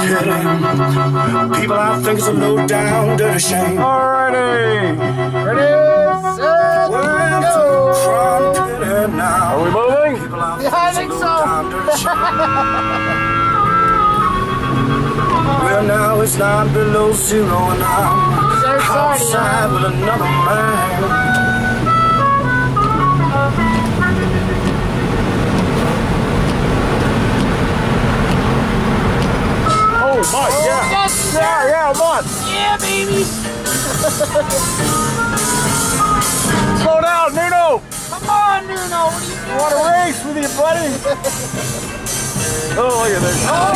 pity. People I think is a low down, dirty shame. Alrighty. Ready, set, go. crime pity now. Are we moving? Yeah, I think think is a low so. Well, now it's down below zero and I'm outside with another man. Oh, look at this. Oh,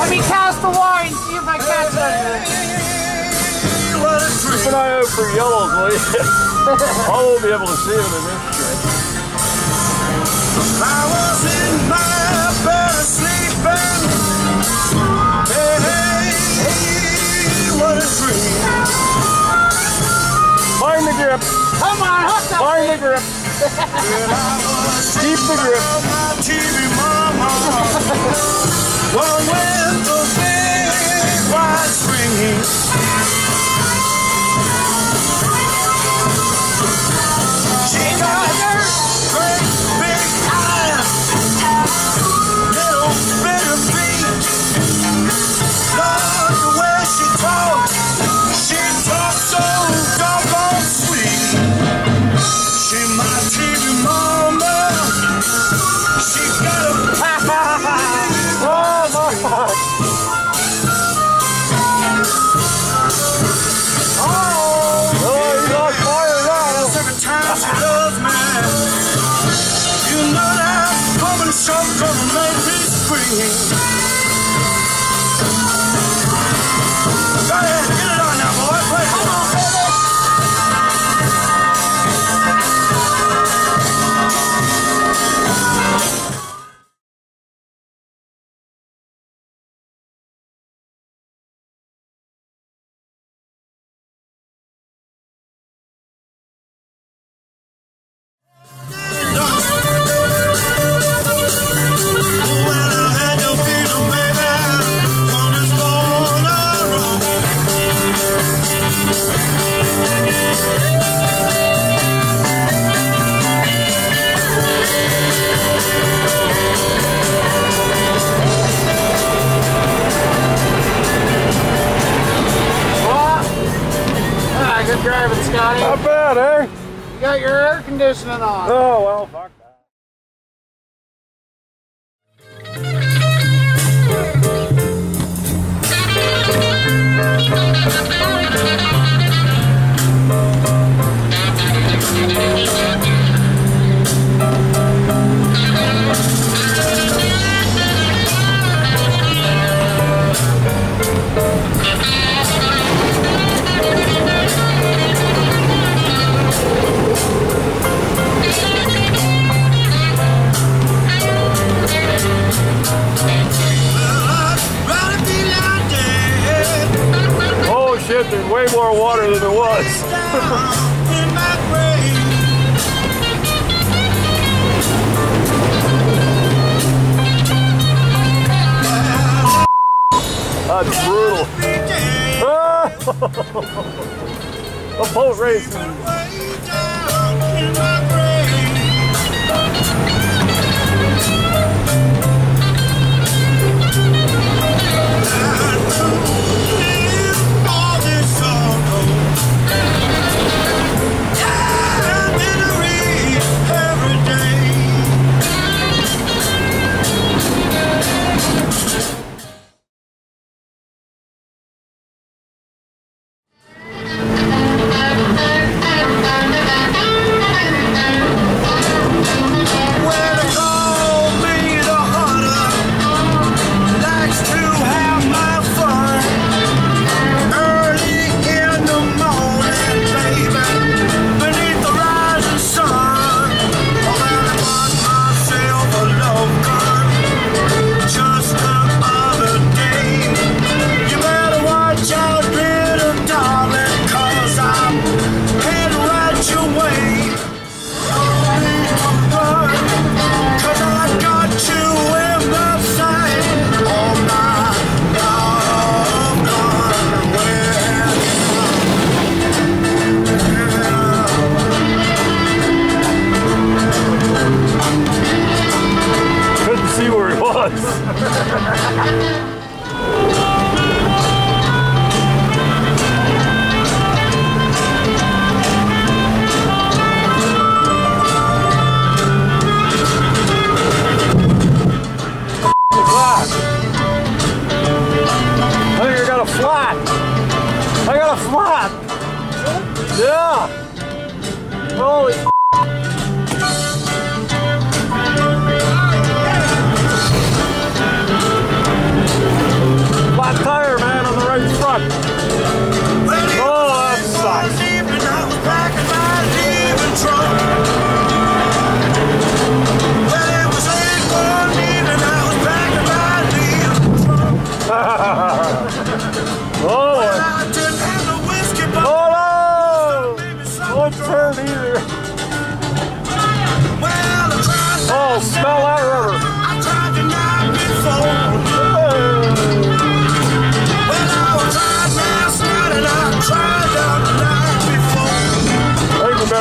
Let me cast the wine. See if I catch anything. Keep an eye out for yellows, will you? I won't be able to see them in this shit. I was in my bed sleeping. Hey, hey, what a dream. Find the grip. Come on, hook up. Find the grip. Keep the grip. Well, when the big white screen. Got your air conditioning on. Oh, well, That's brutal. Ah! A boat race. fuck! Yeah! Holy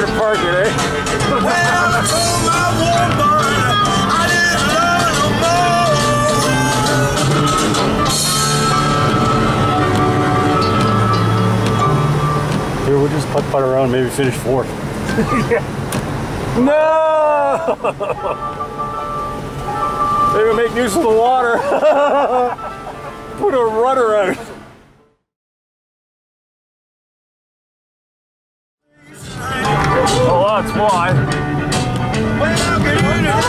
better park it, eh? Well, Here, we'll just putt putt around, maybe finish fourth. No! maybe make use of the water. Put a rudder out. that's why. Well,